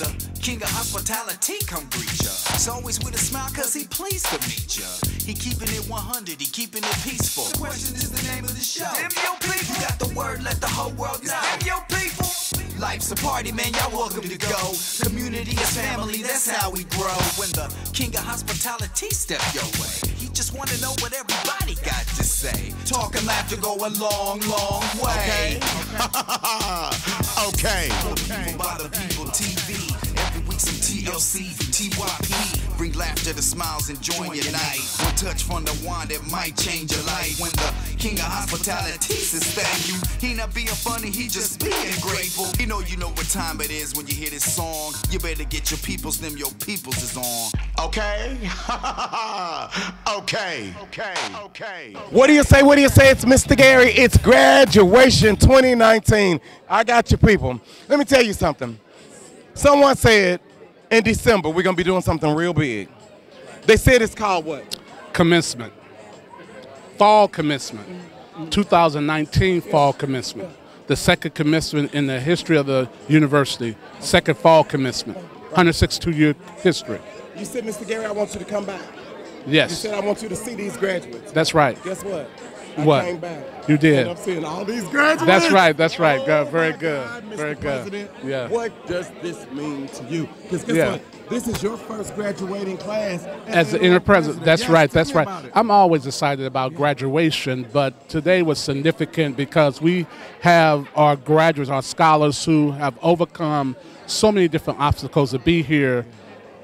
the king of hospitality come greet ya. It's always with a smile cause he pleased to meet ya. He keeping it 100, he keeping it peaceful. The question is the name of the show. Them Yo People. You got the word, let the whole world know. Them Yo People. Life's a party, man, y'all welcome to go. Community is family, that's how we grow. When the king of hospitality step your way, he just wanna know what everybody got to say. Talk and laughter go a long, long way. okay. People by the people TV. Every week some TLC from TYP. Bring laughter to smiles and join your night. One touch from the wand that might change your life. When the king of hospitality sustain you, he not being funny, he just being grateful. He know you know what time it is when you hear this song. You better get your peoples, them your peoples is on. Okay. okay. Okay. Okay. What do you say? What do you say? It's Mr. Gary. It's graduation 2019. I got your people. Let me tell you something. Someone said in December we're gonna be doing something real big. They said it's called what? commencement. Fall commencement. 2019 fall commencement. The second commencement in the history of the university. Second fall commencement. 162 year history. You said, Mr. Gary, I want you to come back. Yes. You said I want you to see these graduates. that's right. Guess what? I What? came back. You did. And I'm seeing all these graduates. That's right, that's right. Oh Good, very good, God, Mr. very good. President, Yeah. What does this mean to you? Because guess Yeah. what? This is your first graduating class As the interim inner president, that's Yes, right, that's right. I'm always excited about graduation, but today was significant because we have our graduates, our scholars who have overcome so many different obstacles to be here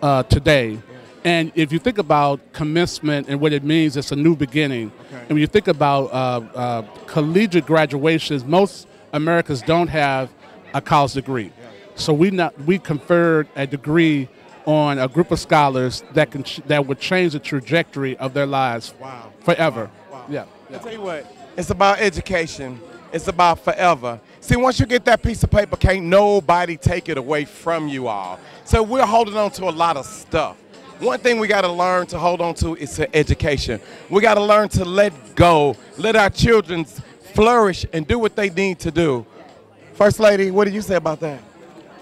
uh, today. And if you think about commencement and what it means, it's a new beginning. And when you think about uh, uh, collegiate graduations, most Americans don't have a college degree. So we not we conferred a degree on a group of scholars that can ch- that would change the trajectory of their lives Wow. forever. Wow. Yeah. I tell you what, it's about education. It's about forever. See, once you get that piece of paper, can't nobody take it away from you all. So we're holding on to a lot of stuff. One thing we got to learn to hold on to is the education. We got to learn to let go, let our children flourish and do what they need to do. First Lady, what do you say about that?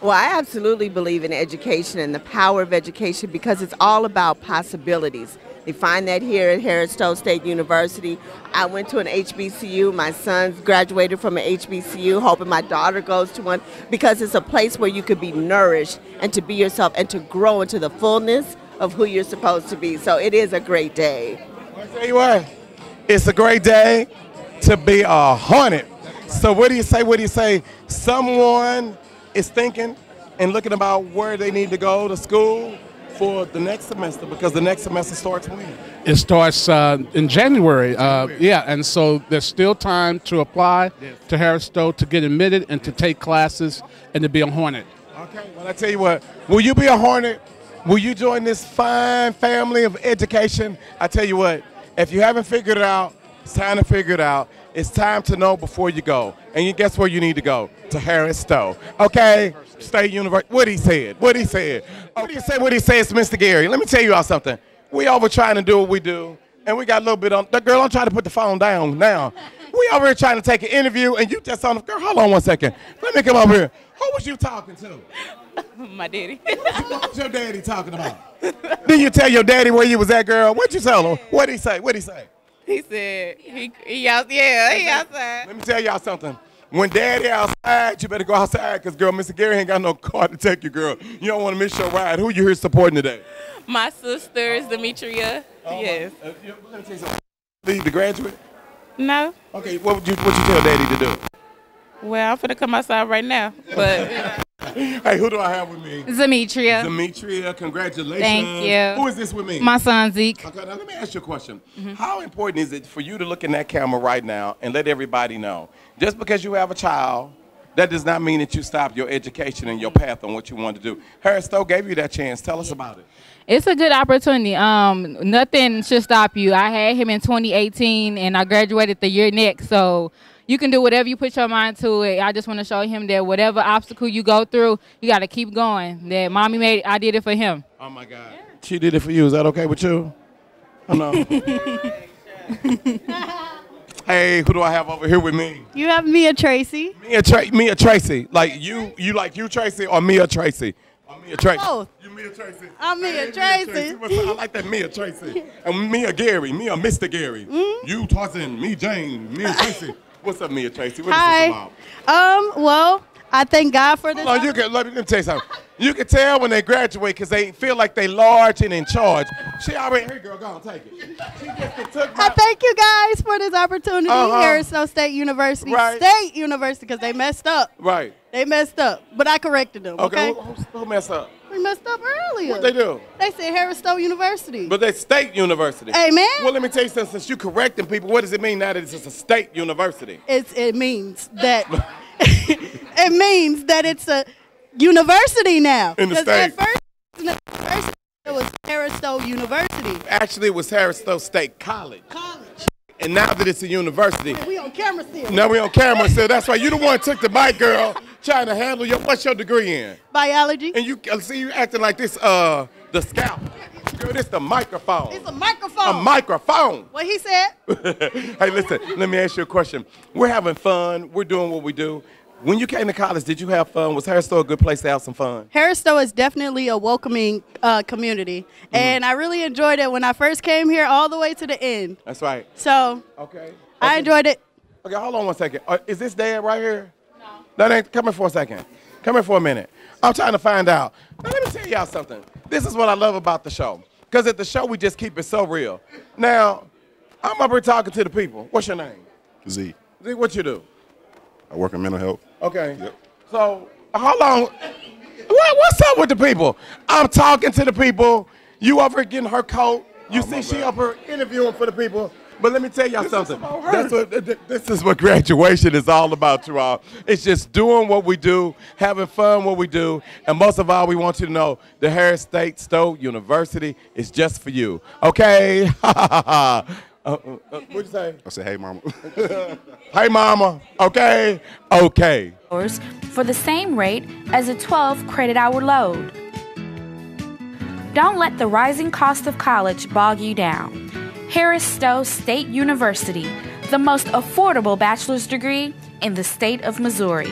Well, I absolutely believe in education and the power of education because it's all about possibilities. They find that here at Harris Stowe State University. I went to an HBCU. My son's graduated from an HBCU, hoping my daughter goes to one because it's a place where you could be nourished and to be yourself and to grow into the fullness of who you're supposed to be. So it is a great day. I tell you what, it's a great day to be a hornet. So what do you say? What do you say? Someone is thinking and looking about where they need to go to school for the next semester because the next semester starts when? It starts uh, in January. Uh, yeah, and so there's still time to apply to Harris Stowe to get admitted and to take classes and to be a Hornet. Okay, well I tell you what, will you be a hornet? Will you join this fine family of education? I tell you what, if you haven't figured it out, it's time to figure it out. It's time to know before you go. And you guess where you need to go? To Harris Stowe. Okay? State University. What he said. What he said. What do you say? What he says, Mr. Gary? Let me tell you all something. We over trying to do what we do, and we got a little bit on. The girl, I'm trying to put the phone down now. We over here trying to take an interview, and you just on the girl. Hold on one second. Let me come over here. Who was you talking to? My daddy. What's your daddy talking about? Did you tell your daddy where you was at, girl? What'd you tell him? What'd he say? What'd he say? he said he he out yeah he outside. Let me tell y'all something. When daddy outside, you better go outside because, girl, Mr. Gary ain't got no car to take you, girl. You don't want to miss your ride. Who you here supporting today? My sister is Demetria. yes. Uh, you- let me tell you something. Leave the graduate? No. Okay, what would you what you tell daddy to do? Well, I'm going to come outside right now, but Hey, who do I have with me? Demetria. Demetria, congratulations. Thank you. Who is this with me? My son Zeke. Okay, now let me ask you a question. Mm-hmm. How important is it for you to look in that camera right now and let everybody know? Just because you have a child, that does not mean that you stop your education and your path on what you want to do. Harris Stowe gave you that chance. Tell us about it. It's a good opportunity. Um, nothing should stop you. I had him in 2018, and I graduated the year next. So you can do whatever you put your mind to it. I just want to show him that whatever obstacle you go through, you got to keep going. That mommy made, I did it for him. Oh my God. She did it for you. Is that okay with you? Oh, no. hey, who do I have over here with me? You have Mia Tracy. Mia, Tra- Mia Tracy. Like you, you like you Tracy or Mia Tracy? I'm Mia Tracy. Both. You Mia Tracy. I'm Mia Hey, Tracy. What's up? I like that Mia Tracy. And Mia Gary. Mia Mr. Gary. Mm-hmm. You Tarzan. Me Jane. Mia Tracy. What's up, Mia Tracy? What is Hi. this about? Um, well, I thank God for this. Hold on, you can, let, me, let me tell you something. You can tell when they graduate because they feel like they large and in charge. She already, here, girl, go on, take it. She just took my, I thank you guys for this opportunity Uh-huh. here at Stowe State University. Right. State University, because they messed up. Right. They messed up, but I corrected them. Okay, Okay. who, who, who messed up? We messed up earlier. What they do? They said Harris Stowe University. But they state university. Amen. Well, let me tell you something. Since you're correcting people, what does it mean now that it's just a state university? it's, it means that it means that it's a university now. In the 'Cause At state. first, it was university. it was Harris Stowe University Actually, it was Harris Stowe State College. College. And now that it's a university, We on camera still. now we on camera, so that's why you the one took the mic, girl, trying to handle your, what's your degree in? Biology. And you see you acting like this, uh, the scalp. Girl, this the microphone. It's a microphone. A microphone. What he said. hey, listen, let me ask you a question. We're having fun. We're doing what we do. When you came to college, did you have fun? Was Harris Stowe a good place to have some fun? Harris Stowe is definitely a welcoming uh, community, Mm-hmm. and I really enjoyed it when I first came here, all the way to the end. That's right. So Okay. I enjoyed it. Okay, hold on one second. Uh, is this dad right here? No. That ain't. Come here for a second. Come here for a minute. I'm trying to find out. Now, let me tell y'all something. This is what I love about the show. Because at the show, we just keep it so real. Now, I'm up here talking to the people. What's your name? Z. Z, what you do? I work in mental health. Okay. Yep. So, how long? What, what's up with the people? I'm talking to the people. You over here getting her coat. You Oh, see, she up here interviewing for the people. But let me tell y'all something. That's what th- th- this is what graduation is all about, you all. It's just doing what we do, having fun what we do, and most of all, we want you to know the Harris State Stowe University is just for you. Okay? uh, uh, uh, what'd you say? I said, hey, mama. Hey, mama. Okay? Okay. for the same rate as a 12 credit hour load. Don't let the rising cost of college bog you down. Harris Stowe State University, the most affordable bachelor's degree in the state of Missouri.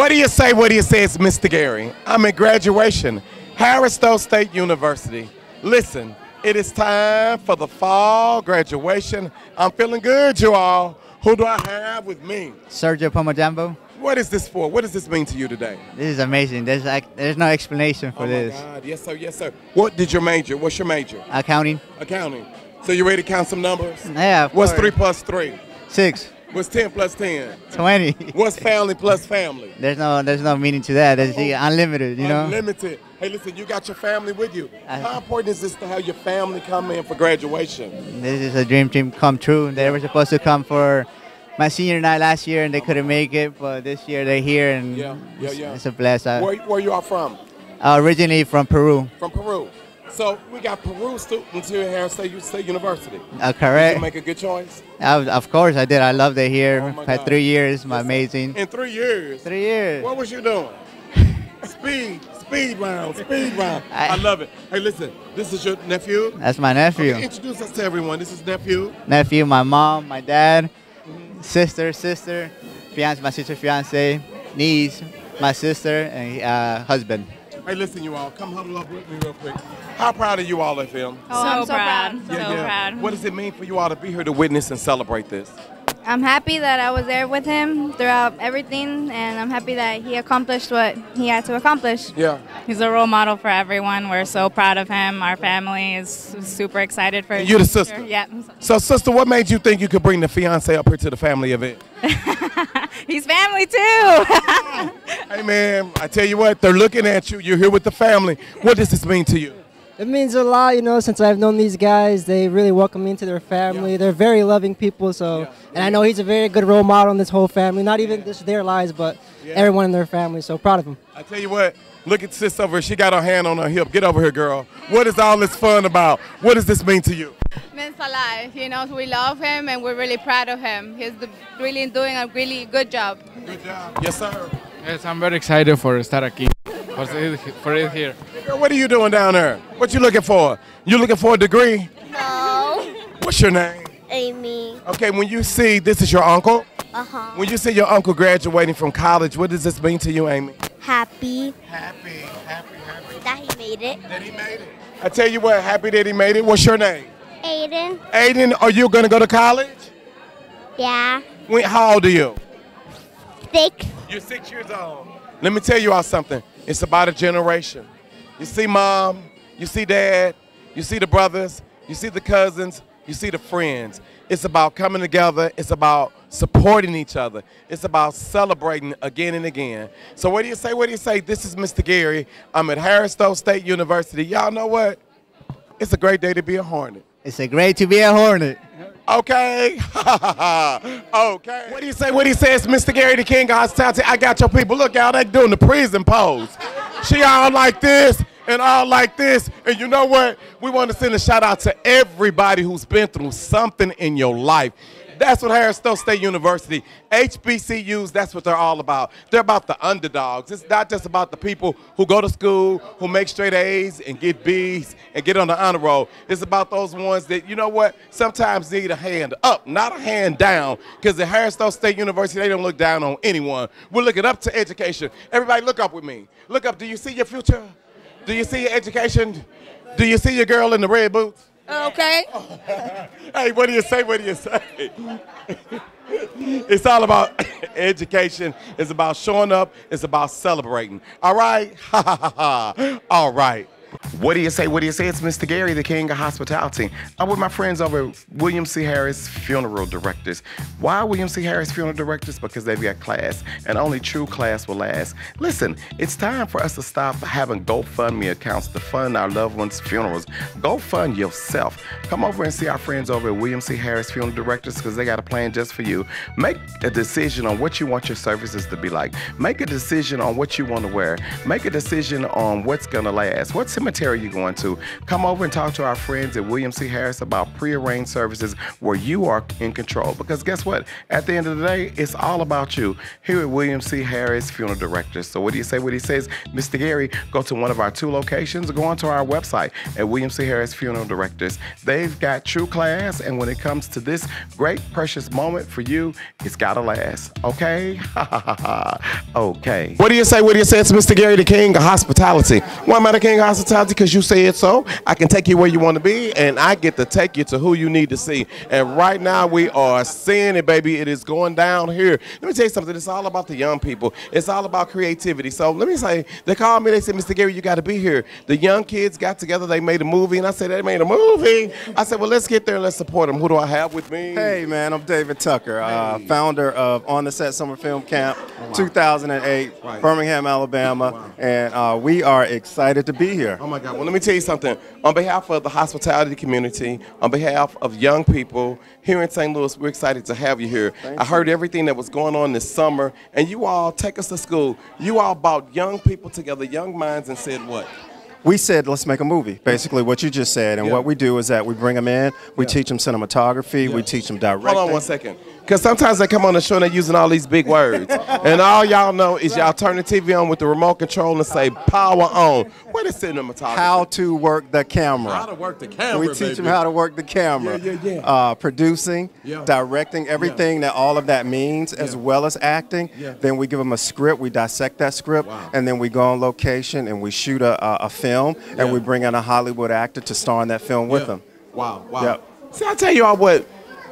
What do you say? What do you say? It's Mr. Gary. I'm at graduation, Harris Stowe State University. Listen, it is time for the fall graduation. I'm feeling good, you all. Who do I have with me? Sergio Pomajambo. What is this for? What does this mean to you today? This is amazing. There's like, there's no explanation for oh this. my God, yes sir, yes sir. What did your major? What's your major? Accounting. Accounting. So you ready to count some numbers? Yeah. What's course. three plus three? Six. What's ten plus ten? Twenty. What's family plus family? there's no there's no meaning to that. There's the unlimited. You know. Unlimited. Hey, listen, you got your family with you. I- How important is this to have your family come in for graduation? This is a dream team come true. They were supposed to come for my senior night last year and they couldn't make it, but this year they're here and Yeah, yeah, it's, yeah. it's a bless. Uh, Where, where you are from? uh, originally from Peru. From Peru. So we got Peru students here at Harris State, State University. Uh, Did correct. you make a good choice? Was- of course I did. I loved it here. Oh Had three years. My amazing. In three years. Three years. What was you doing? speed, speed round, speed round. I, I- love it. Hey, listen, this is your nephew. That's my nephew. Okay, introduce us to everyone. This is nephew. nephew, my mom, my dad, sister, sister, fiance, my sister, fiance, niece, my sister, and uh, husband. Hey, listen, you all, come huddle up with me real quick. How proud are you all of him? Oh, I'm so proud. So Yeah, yeah. proud. What does it mean for you all to be here to witness and celebrate this? I'm happy that I was there with him throughout everything, and I'm happy that he accomplished what he had to accomplish. Yeah. He's a role model for everyone. We're so proud of him. Our family is super excited for And his you're the future. sister? Yeah. So, sister, what made you think you could bring the fiance up here to the family event? He's family too. Hey, man, I tell you what, they're looking at you. You're here with the family. What does this mean to you? It means a lot, you know, since I've known these guys. They really welcome me into their family. They're very loving people, so, and I know he's a very good role model in this whole family, not even just their lives, but everyone in their family, so proud of him. I tell you what, look at sis over here. She got her hand on her hip. Get over here, girl. What is all this fun about? What does this mean to you? means a lot. You know, we love him and we're really proud of him. He's the, really doing a really good job. Good job. Yes, sir. Yes, I'm very excited for estar aquí, for it, for it here. Girl, what are you doing down there? What you looking for? You looking for a degree? No. What's your name? Amy. Okay, when you see this is your uncle. Uh huh. When you see your uncle graduating from college, what does this mean to you, Amy? Happy. Happy, happy, happy. That he made it. That he made it. I tell you what, happy that he made it. What's your name? Aiden. Aiden, are you gonna go to college? Yeah. When, how old are you? Six. You're six years old. Let me tell you all something. It's about a generation. You see mom, you see dad, you see the brothers, you see the cousins, you see the friends. It's about coming together. It's about supporting each other. It's about celebrating again and again. So what do you say? What do you say? This is Mr. Gary. I'm at Harris Stowe State University. Y'all know what? It's a great day to be a Hornet. It's a great to be a Hornet. Okay. okay. What do you say? What do you say? Mr. Gary, the King of Hospitality. I got your people. Look, y'all, they doing the prison pose. She all like this and all like this. And you know what? We want to send a shout out to everybody who's been through something in your life. That's what Harris State University, HBCUs, that's what they're all about. They're about the underdogs. It's not just about the people who go to school, who make straight A's and get B's and get on the honor roll. It's about those ones that, you know what, sometimes need a hand up, not a hand down. Because at Harris State University, they don't look down on anyone. We're looking up to education. Everybody look up with me. Look up. Do you see your future? Do you see your education? Do you see your girl in the red boots? Okay. hey, what do you say? What do you say? it's all about education. It's about showing up. It's about celebrating. All right? All right. What do you say? What do you say? It's Mr. Gary, the king of hospitality. I'm with my friends over at William C. Harris Funeral Directors. Why William C. Harris Funeral Directors? Because they've got class, and only true class will last. Listen, it's time for us to stop having GoFundMe accounts to fund our loved ones' funerals. Go fund yourself. Come over and see our friends over at William C. Harris Funeral Directors because they got a plan just for you. Make a decision on what you want your services to be like. Make a decision on what you want to wear. Make a decision on what's going to last. What cemetery you're going to? Come over and talk to our friends at William C. Harris about prearranged services where you are in control. Because guess what? At the end of the day, it's all about you here at William C. Harris Funeral Directors. So what do you say? What he says, Mr. Gary, go to one of our two locations go onto our website at William C. Harris Funeral Directors. They've got true class, and when it comes to this great, precious moment for you, it's gotta last. Okay? okay. What do you say? What do you say? It's Mr. Gary, the King of Hospitality. Why am I the King of Hospitality? Because you say it so. I can take you where you want to be, and I get to take you to who you need to see. And right now, we are seeing it, baby. It is going down here. Let me tell you something. It's all about the young people. It's all about creativity. So let me say, they called me. They said, Mr. Gary, you got to be here. The young kids got together. They made a movie, and I said, they made a movie. I said, well, let's get there and let's support them. Who do I have with me? Hey, man, I'm David Tucker, uh, founder of On the Set Summer Film Camp 2008, Birmingham, Alabama, and uh, we are excited to be here. Oh my God. Well, let me tell you something. On behalf of the hospitality community, on behalf of young people here in St. Louis, we're excited to have you here. I heard everything that was going on this summer, and you all take us to school. You all brought young people together, young minds, and said what? We said, let's make a movie, basically what you just said. And Yeah. what we do is that we bring them in, we teach them cinematography, we teach them directing. Hold on one second. Because sometimes they come on the show and they're using all these big words. and all y'all know is y'all turn the TV on with the remote control and say power on. What is cinematography? How to work the camera. How to work the camera, We teach them how to work the camera. Yeah, yeah, yeah. Uh, producing, Yeah. directing, everything that all of that means, as well as acting. Yeah. Then we give them a script, we dissect that script, and then we go on location and we shoot a, a, a film, and Yeah. we bring in a Hollywood actor to star in that film with Yeah. them. Wow, wow. Yep. See, I tell you all what,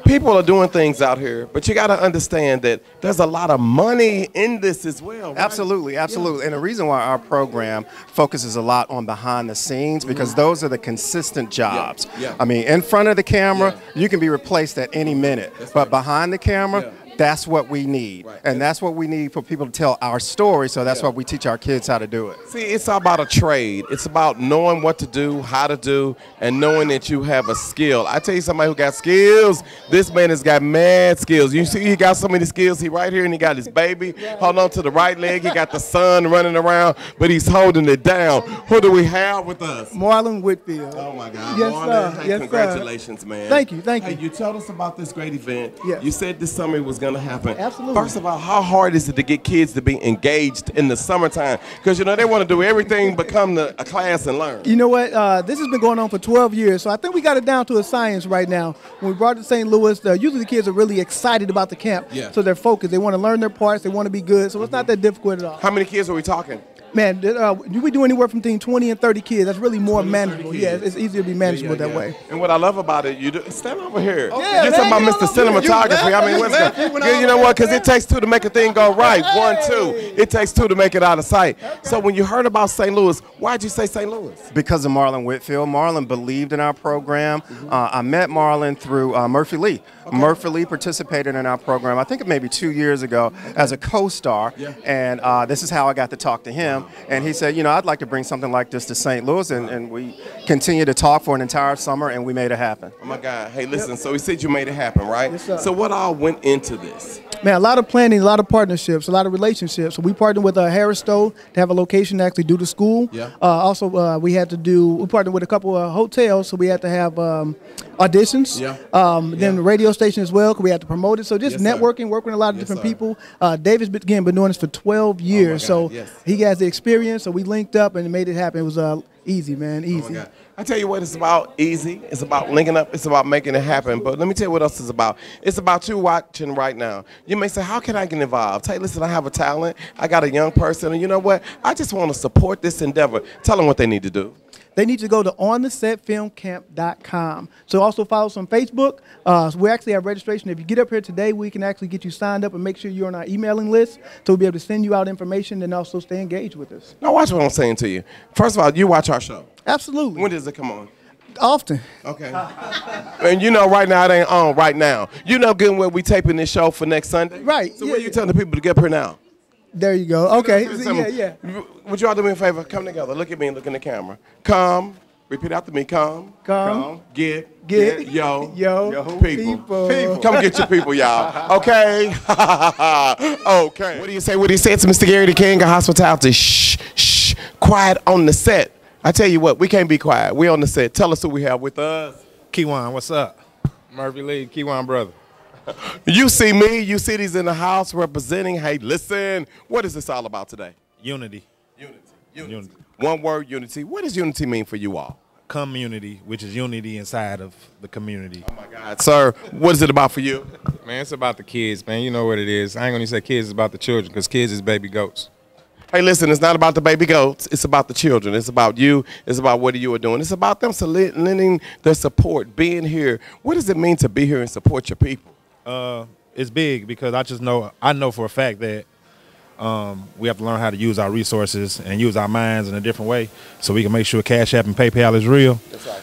people are doing things out here, but you got to understand that there's a lot of money in this as well. right? Absolutely, absolutely. And the reason why our program focuses a lot on behind the scenes because Mm-hmm. those are the consistent jobs. yeah. I mean, in front of the camera, you can be replaced at any minute, but behind the camera, that's what we need. And that's what we need for people to tell our story, so that's Yeah. why we teach our kids how to do it. See, it's all about a trade. It's about knowing what to do, how to do, and knowing that you have a skill. I tell you somebody who got skills, this man has got mad skills. You see he got so many skills. He right here and he got his baby. Hold on to the right leg. He got the son running around, but he's holding it down. Who do we have with us? Marlon Whitfield. Oh my God. Yes, Marlon, sir. hey, Yes, congratulations, sir. man. Thank you. Thank you. Hey, you. you told us about this great event. Yes. You said this summer was going going to happen. Absolutely. First of all, how hard is it to get kids to be engaged in the summertime? Because, you know, they want to do everything but come to a class and learn. You know what? Uh, this has been going on for 12 years, so I think we got it down to a science right now. When we brought it to St. Louis, uh, usually the kids are really excited about the camp, Yeah. so they're focused. They want to learn their parts. They want to be good, so it's not that difficult at all. How many kids are we talking? Man, th- uh, we do anywhere from between 20 and 30 kids. That's really more manageable. Yeah, it's, it's easier to be manageable that way. And what I love about it, you do, stand over here. Yeah, You're man, talking about you Mr. don't know me. You Cinematography. I mean, what's left, good? you went Yeah, all you know the what? way Because it takes two to make a thing go right. One, two. It takes two to make it out of sight. So when you heard about St. Louis, why'd you say St. Louis? Because of Marlon Whitfield. Marlon believed in our program. Uh, I met Marlon through uh, Murphy Lee. Murphy Lee participated in our program, I think maybe two years ago, as a co star. And uh, this is how I got to talk to him. And he said, You know, I'd like to bring something like this to St. Louis. And, and we continued to talk for an entire summer, and we made it happen. Oh my God. Hey, listen, so he said you made it happen, right? Yes, sir. so what all went into this? Man, a lot of planning, a lot of partnerships, a lot of relationships. So we partnered with uh, Harris Stowe to have a location to actually do the school. Yeah. Uh, also, uh, we had to do. We partnered with a couple of hotels, so we had to have um, auditions. Yeah. Um, then the radio station as well, because we had to promote it. So just Yes, sir. networking, working with a lot of Yes, different sir. Oh people. Uh, David's been, again been doing this for 12 years, so yes. he has the experience. So we linked up and made it happen. It was uh, easy, man, easy. I tell you what, it's about easy. It's about linking up. It's about making it happen. But let me tell you what else it's about. It's about you watching right now. You may say, how can I get involved? Hey, listen, I have a talent. I got a young person. And you know what? I just want to support this endeavor. Tell them what they need to do. They need to go to onthesetfilmcamp.com. So also follow us on Facebook. Uh, so we actually have registration. If you get up here today, we can actually get you signed up and make sure you're on our emailing list. So we'll be able to send you out information and also stay engaged with us. Now, watch what I'm saying to you. First of all, you watch our show. Absolutely. When does it come on? Often. Okay. And you know right now it ain't on right now. You know good well we taping this show for next Sunday. Right. So what are you telling the people to get up here now? There you go. Okay. Listen, Yeah, yeah. Would y'all do me a favor? Come together. Look at me and look in the camera. Come. Repeat after me. Come. Come. Get. Get. Yo. Yo. People. People. Come get your people, y'all. Okay. okay. What do you say? What do you say to Mr. Gary the King of Hospitality? Shh, shh. Quiet on the set. I tell you what, we can't be quiet. We on the set. Tell us who we have with us. Kyjuan, what's up? Murphy Lee, Kyjuan brother. You see me, you see these in the house representing. Hey, listen, what is this all about today? Unity. Unity. Unity. One word, unity. What does unity mean for you all? Community, which is unity inside of the community. Oh my God. Sir, what is it about for you? Man, it's about the kids, man. You know what it is. I ain't gonna say kids, it's about the children, because kids is baby goats. Hey, listen, it's not about the baby goats. It's about the children. It's about you. It's about what you are doing. It's about them soli- lending their support, being here. What does it mean to be here and support your people? Uh, it's big because I just know I know for a fact that um, we have to learn how to use our resources and use our minds in a different way, so we can make sure Cash App and PayPal is real.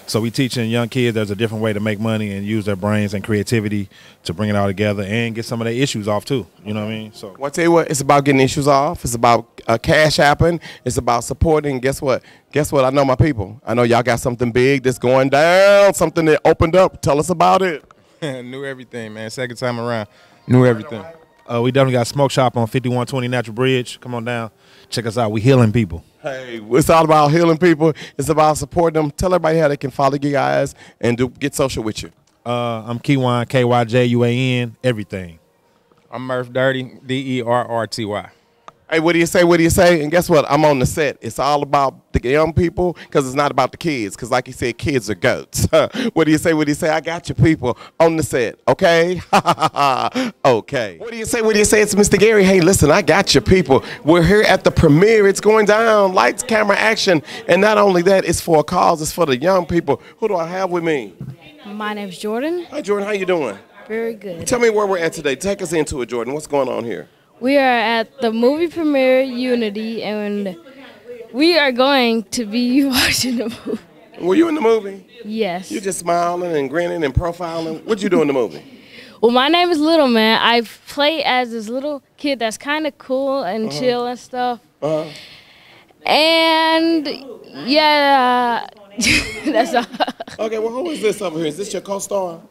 So we teaching young kids there's a different way to make money and use their brains and creativity to bring it all together and get some of their issues off too. You know what I mean? So Well, I tell you what, it's about getting issues off. It's about uh, cash happen. It's about supporting. Guess what? Guess what? I know my people. I know y'all got something big that's going down, something that opened up. Tell us about it. Knew everything, man. Second time around, knew everything. Uh, we definitely got smoke shop on 5120 Natural Bridge. Come on down, check us out. We healing people. Hey, it's all about healing people. It's about supporting them. Tell everybody how they can follow you guys and do get social with you. Uh, I'm Kyjuan, K Y J U A N, everything. I'm Murph Derrty, D E R R T Y. Hey, what do you say? What do you say? And guess what? I'm on the set. It's all about the young people because it's not about the kids. Because, like you said, kids are goats. what do you say? What do you say? I got your people on the set. Okay? okay. What do you say? What do you say? It's Mr. Gary. Hey, listen, I got your people. We're here at the premiere. It's going down. Lights, camera, action. And not only that, it's for a cause. It's for the young people. Who do I have with me? My name's Jordan. Hi, Jordan. How you doing? Very good. Tell me where we're at today. Take us into it, Jordan. What's going on here? We are at the movie premiere Unity, and we are going to be watching the movie. Were you in the movie? Yes. You just smiling and grinning and profiling. What'd you do in the movie? Well, my name is Little Man. I play as this little kid that's kind of cool and Uh-huh. chill and stuff. Uh-huh. And yeah, that's all. Okay, well, who is this over here? Is this your co-star?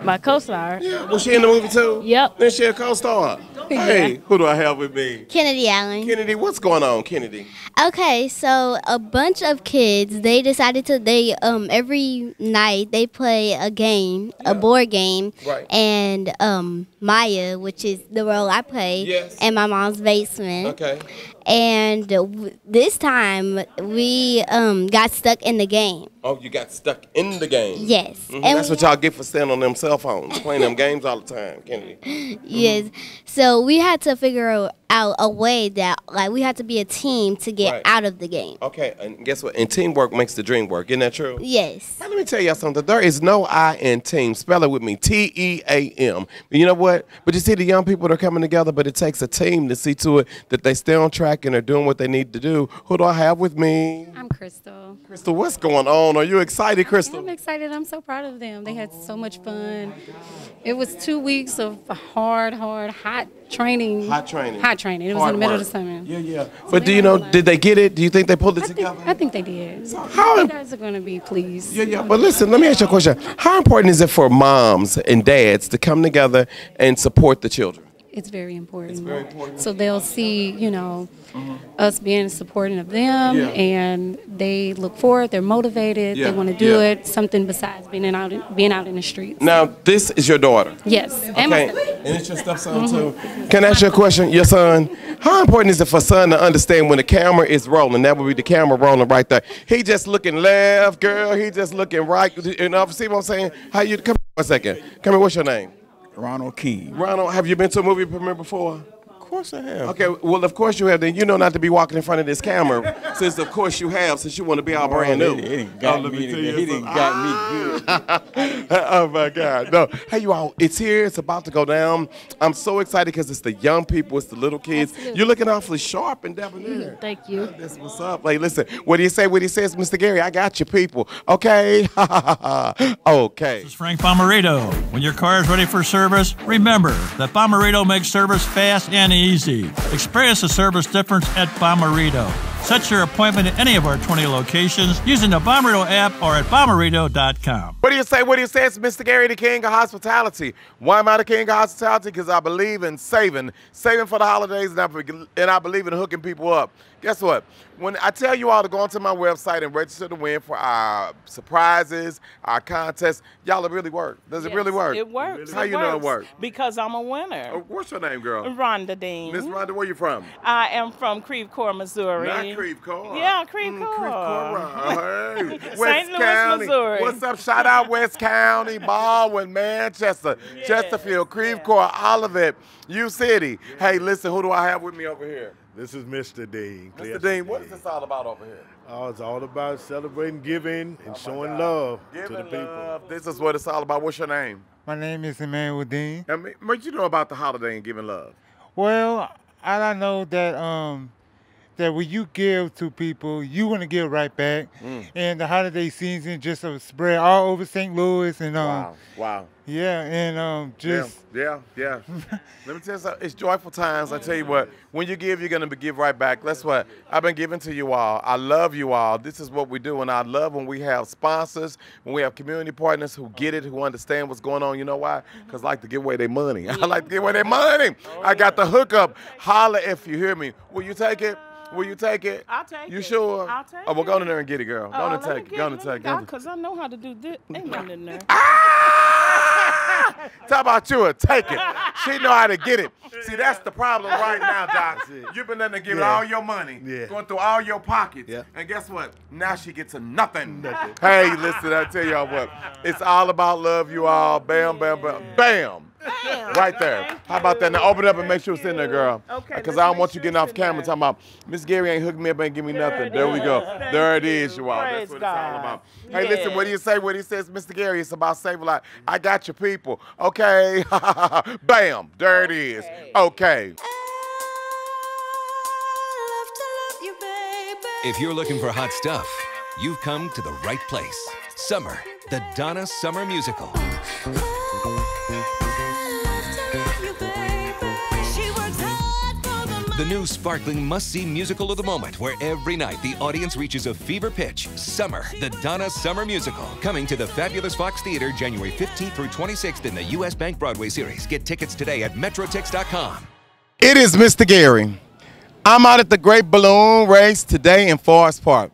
My co-star. Yeah, Was she in the movie too? Yep. Then she a co-star. Hey, who do I have with me? Kennedy Allen. Kennedy, what's going on, Kennedy? Okay, so a bunch of kids they decided to they um every night they play a game, a board game, Right. and um Maya, which is the role I play, Yes. in my mom's basement. Okay. And uh, w- this time we um got stuck in the game. Oh, you got stuck in the game. Yes. Mhm, And That's what y'all get for staying on them cell phones, playing them games all the time, Kennedy. Yes. So we had to figure out a way that like we had to be a team to get Right. out of the game. Okay, and guess what? And teamwork makes the dream work. Isn't that true? Yes. Now, let me tell y'all something. There is no I in team. Spell it with me. T E A M. You know what? But you see, the young people are coming together, but it takes a team to see to it that they stay on track and are doing what they need to do. Who do I have with me? I'm Crystal. Crystal, what's going on? Are you excited, Crystal? I'm excited. I'm so proud of them. They had so much fun. It was two weeks of hard, hard, hot training. Hot training. Hot training. It was Hard in the middle work. of the summer. Yeah, yeah. But do you know, did they get it? Do you think they pulled it together? I think they did. how- you guys are going to be pleased. Yeah, yeah. But listen, let me ask you a question. How important is it for moms and dads to come together and support the children? It's very important. It's very important. So they'll see, you know, mm-hmm. us being supporting of them, Yeah. and they look forward. They're motivated. Yeah, They want to do yeah. it. Something besides being out, in, being out in the streets. Now, this is your daughter. Yes. And Okay. son. And it's your stepson mm-hmm. too. Can I ask you a question? Your son, how important is it for son to understand when the camera is rolling? That would be the camera rolling right there. He just looking left, girl. He just looking right. You know, see what I'm saying? How you come one second. Come here, what's your name? Ronald Key. Ronald, have you been to a movie premiere before? Of course I have. Okay, well, of course you have. Then you know not to be walking in front of this camera, since of course you have, since you want to be all brand new. He, didn't oh, got Oh, me. tell He you done something. got me good. oh my God! No, hey you all, it's here. It's about to go down. I'm so excited because it's the young people, it's the little kids. You're looking awfully sharp and debonair. Mm-hmm. Thank you. Oh, that's what's up. Hey, listen, what do you say? What he says, Mr. Gary? I got you, people. Okay, okay. This is Frank Bommarito. When your car is ready for service, remember that Bommarito makes service fast and easy. Experience the service difference at Bommarito. Set your appointment at any of our 20 locations using the Bommarito app or at bommarito.com. What do you say? What do you say? It's Mr. Gary, the king of hospitality. Why am I the king of hospitality? Because I believe in saving, saving for the holidays, and I, and I believe in hooking people up. Guess what? When I tell you all to go onto my website and register to win for our surprises, our contests, y'all, it really work. Does it really work? It works. How you know it works? Because I'm a winner. Oh, what's your name, girl? Rhonda Dean. Miss Rhonda, where you from? I am from Creve Coeur, Missouri. Not Creve Coeur. Yeah, Creve mm, Coeur. Hey, St. West Louis, County. Missouri. What's up? Shout out West County, Ballwin, Manchester, Chesterfield, Creve Coeur, Olivette, U City. Hey, listen, who do I have with me over here? This is Mr. Dean. Mr. Dean, what is this all about over here? Oh, it's all about celebrating giving and showing love to the people. love. This is what it's all about. What's your name? My name is Emmanuel Dean. I mean, what you know about the holiday and giving love? Well, all I know that um that when you give to people, you want to give right back. Mm. And the holiday season just uh, spread all over St. Louis and um Wow, wow. yeah, and um just yeah, yeah, yeah. Let me tell you something. It's joyful times. I tell you what. When you give, you're gonna be give right back. That's what I've been giving to you all. I love you all. This is what we do, and I love when we have sponsors, when we have community partners who get it, who understand what's going on. You know why? Because I like to give away their money. I like to give away their money. I got the hookup. Holla if you hear me. Will you take it? Will you take it? I'll take You it. You sure? I'll take oh, well, it. go in there and get it, girl. Go on oh, and take it. Go it, and take it. Because I know how to do this. Ain't nothing in there. Ah! Talk about you a take it. She know how to get it. See, that's the problem right now, Doc. You've been letting her give Yeah. all your money, Yeah. going through all your pockets, Yeah. and guess what? Now she gets a nothing. Hey, listen, I tell y'all what, it's all about love, you all. Bam, bam, bam, bam. Right there. How about that? Now open it up and make sure it's in there, girl. Okay, uh, Because I don't want you sure getting off camera talking about Miss Gary ain't hooked me up, ain't give me nothing. There we go. Thank There it is, you. you all. That's Praise what it's all God. about. Hey, listen, what do you say? What he says, Mr. Gary? It's about saving life. I got your people. Okay. Bam. There it is. Okay. If you're looking for hot stuff, you've come to the right place. Summer, the Donna Summer Musical. the new sparkling must see musical of the moment where every night the audience reaches a fever pitch. Summer, the Donna Summer Musical. Coming to the fabulous Fox Theater January 15th through 26th in the U.S. Bank Broadway series. Get tickets today at Metrotix.com. It is Mr. Gary. I'm out at the Great Balloon Race today in Forest Park.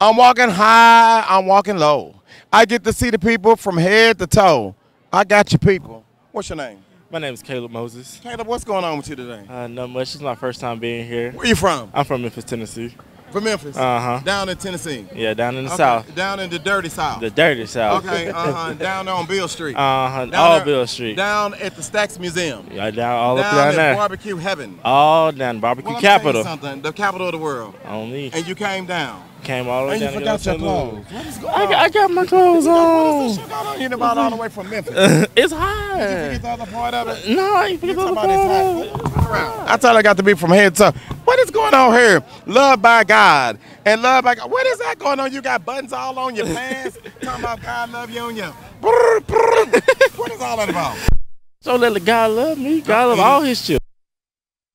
I'm walking high, I'm walking low. I get to see the people from head to toe. I got you people. What's your name? My name is Caleb Moses. Caleb, what's going on with you today? Uh, not much. It's my first time being here. Where you from? I'm from Memphis, Tennessee. From Memphis? Uh huh. Down in Tennessee? Yeah, down in the Okay, south. Down in the dirty south. The dirty south. Okay, uh-huh. down there on Beale Street. Uh-huh. Down All there- Beale Street. Down at the Stax Museum. Yeah, down all up down down at there. Barbecue Heaven. All down barbecue Well, let tell you capital. something, the capital of the world. On me. And you came down. Came all the way And you forgot your clothes. What is going I on? got, I got my clothes on. What is this going on here about all the way from Memphis? it's hot. Did you forget the other part of it? No, I ain't forget the other talking about part. it's hot. I thought I got to be from head to toe. What is going on here? Love by God and love by God. What is that going on? You got buttons all on your pants. Talking about God love you on your. Brr, brr. what is all that about? So let the God love me. God love all his children.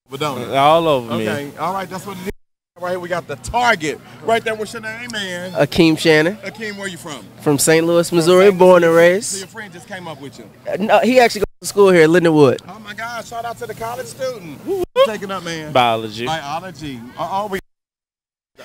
But don't? All over me. Okay, all right, that's what it is. Right here, we got the target. Right there, what's your name, man? Akeem Shannon Akeem, where you from? from St. Louis, Missouri, born and raised. So raised. your friend just came up with you. Uh, No, he actually goes to school here at Lindenwood. Oh my God! Shout out to the college student. Taking up, man. Biology. Biology. Uh-oh, we.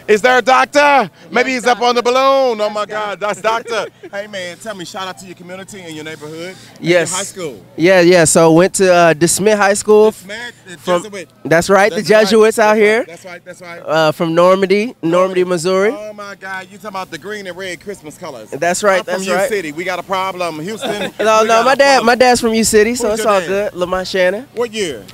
Is there a doctor? Maybe he's up on the balloon. Oh my God, that's doctor. hey man, tell me, shout out to your community and your neighborhood. and Yes. Your high school. Yeah, yeah. So went to uh, De Smet High School. De Smet, the from- Jesuit. That's right, the That's right, Jesuits out here. That's right. That's right. Uh, from Normandy, Normandy, Missouri. Oh my God, you talking about the green and red Christmas colors? That's right, I'm from that's U City. We got a problem. Houston. No, no, my dad, problem. my dad's from U City, so Who's it's all dad? good. Lamont Shannon. What year?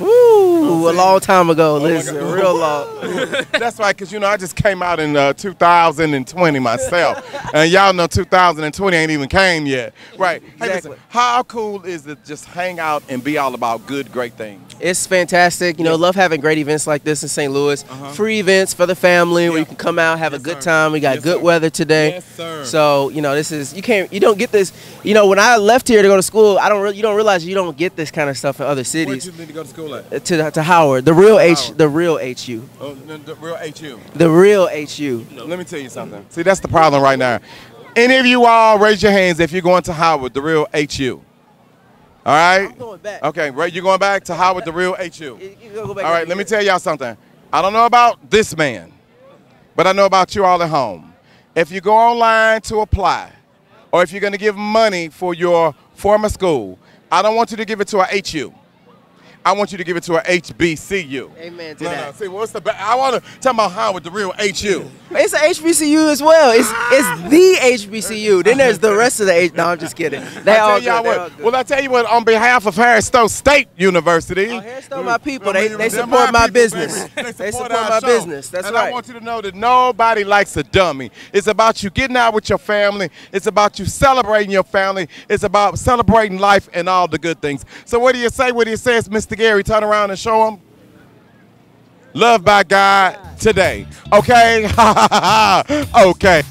Woo, a long time ago. Oh Listen, real long. That's right, because you know I just came out in uh, 2020 myself, and y'all know 2020 ain't even came yet, right? Hey, Exactly. listen, how cool is it just hang out and be all about good, great things? It's fantastic. You know, love having great events like this in St. Louis. Uh-huh. Free events for the family where you can come out, have a good time. We got good weather today. Yes, sir. So, you know, this is you can't you don't get this. You know, when I left here to go to school, I don't re- you don't realize you don't get this kind of stuff in other cities. Where'd you need to go to school To to Howard, the real H, the real HU, Oh, the, the real HU. the real HU. Let me tell you something. See, that's the problem right now. Any of you all raise your hands if you're going to Howard, the real HU. All right? I'm going back. Okay, right. You're going back to Howard, the real HU. All right, let me tell y'all something. I don't know about this man, but I know about you all at home. If you go online to apply, or if you're going to give money for your former school, I don't want you to give it to a HU. I want you to give it to a HBCU. Amen to No, that. no. See, what's the? I want to talk about Howard, the real HU. It's a HBCU as well. It's it's the HBCU. Then there's the rest of the H. No, I'm just kidding. They I all good. What, all good. Well, I tell you what. On behalf of Harris Stowe State University, oh, Harris Stowe, my people. They- they support my people, business. They support my show. business. That's and I want you to know that nobody likes a dummy. It's about you getting out with your family. It's about you celebrating your family. It's about celebrating life and all the good things. So what do you say? What do you say? It's Mr. Gary. Turn around and show them. Love by God today. Okay? okay.